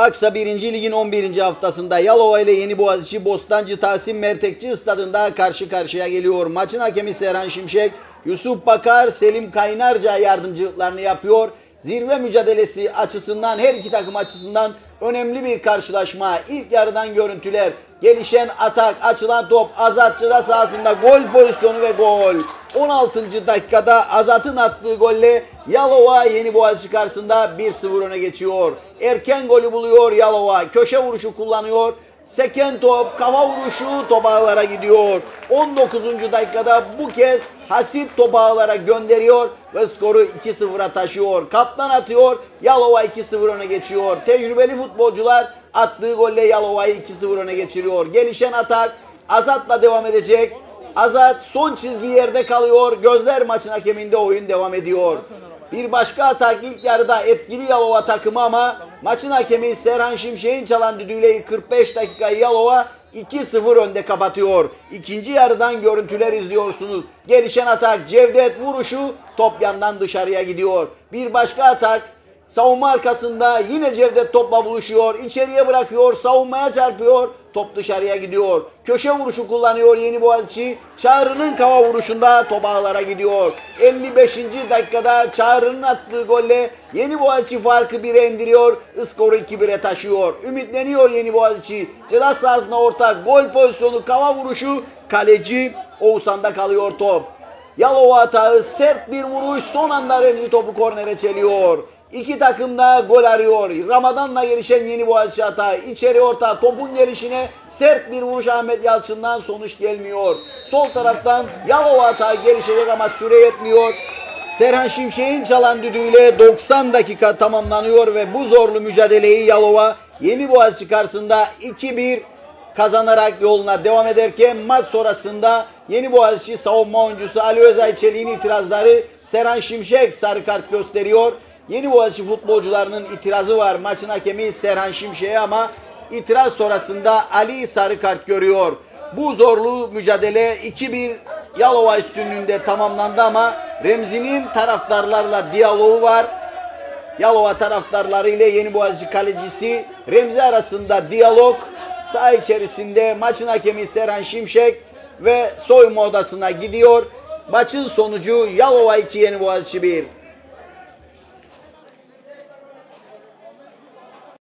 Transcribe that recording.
Aksa 1. Lig'in 11. haftasında Yalova ile Yeni Boğaziçi Bostancı Tahsin Mertekçi stadında karşı karşıya geliyor. Maçın hakemi Serhan Şimşek, Yusuf Bakar, Selim Kaynarca yardımcılıklarını yapıyor. Zirve mücadelesi açısından her iki takım açısından önemli bir karşılaşma. İlk yarıdan görüntüler, gelişen atak, açılan top, Azatçı'da sahasında gol pozisyonu ve gol. 16. dakikada Azat'ın attığı golle Yalova Yeni Boğaziçi karşısında 1-0 öne geçiyor. Erken golü buluyor Yalova. Köşe vuruşu kullanıyor. Seken top, kafa vuruşu top ağlara gidiyor. 19. dakikada bu kez Hasip top ağlara gönderiyor ve skoru 2-0'a taşıyor. Kaptan atıyor, Yalova 2-0 öne geçiyor. Tecrübeli futbolcular attığı golle Yalova'yı 2-0 öne geçiriyor. Gelişen atak Azat'la devam edecek. Azat son çizgi yerde kalıyor. Gözler maçın hakeminde oyun devam ediyor. Bir başka atak ilk yarıda etkili Yalova takımı ama maçın hakemi Serhan Şimşek'in çalan düdüğüyle 45 dakikayı Yalova 2-0 önde kapatıyor. İkinci yarıdan görüntüler izliyorsunuz. Gelişen atak Cevdet vuruşu top yandan dışarıya gidiyor. Bir başka atak Savunma arkasında yine Cevdet topla buluşuyor. İçeriye bırakıyor. Savunmaya çarpıyor. Top dışarıya gidiyor. Köşe vuruşu kullanıyor Yeni Boğaziçi. Çağrı'nın kava vuruşunda top ağlara gidiyor. 55. dakikada Çağrı'nın attığı golle Yeni Boğaziçi farkı 1'e indiriyor. Skoru 2-1'e taşıyor. Ümitleniyor Yeni Boğaziçi. Ceza sahasına orta gol pozisyonu kava vuruşu. Kaleci Oğuzhan'da kalıyor top. Yalova atağı sert bir vuruş son anda Remzi topu kornere çeliyor. İki takım da gol arıyor. Ramadan'la gelişen Yeni Boğaziçi hata. içeri orta topun gelişine sert bir vuruş Ahmet Yalçın'dan sonuç gelmiyor. Sol taraftan Yalova hata gelişecek ama süre yetmiyor. Serhan Şimşek'in çalan düdüğüyle 90 dakika tamamlanıyor ve bu zorlu mücadeleyi Yalova Yeni Boğaziçi karşısında 2-1 kazanarak yoluna devam ederken maç sonrasında Yeni Boğaziçi savunma oyuncusu Ali Özay Çelik'in itirazları Serhan Şimşek sarı kart gösteriyor. Yeni Boğaziçi futbolcularının itirazı var maçın hakemi Serhan Şimşek'e ama itiraz sonrasında Ali sarı kart görüyor. Bu zorlu mücadele 2-1 Yalova üstünlüğünde tamamlandı ama Remzi'nin taraftarlarla diyaloğu var. Yalova taraftarları ile Yeni Boğaziçi kalecisi Remzi arasında diyalog saha içerisinde maçın hakemi Serhan Şimşek ve soyunma odasına gidiyor. Maçın sonucu Yalova 2 Yeni Boğaziçi 1.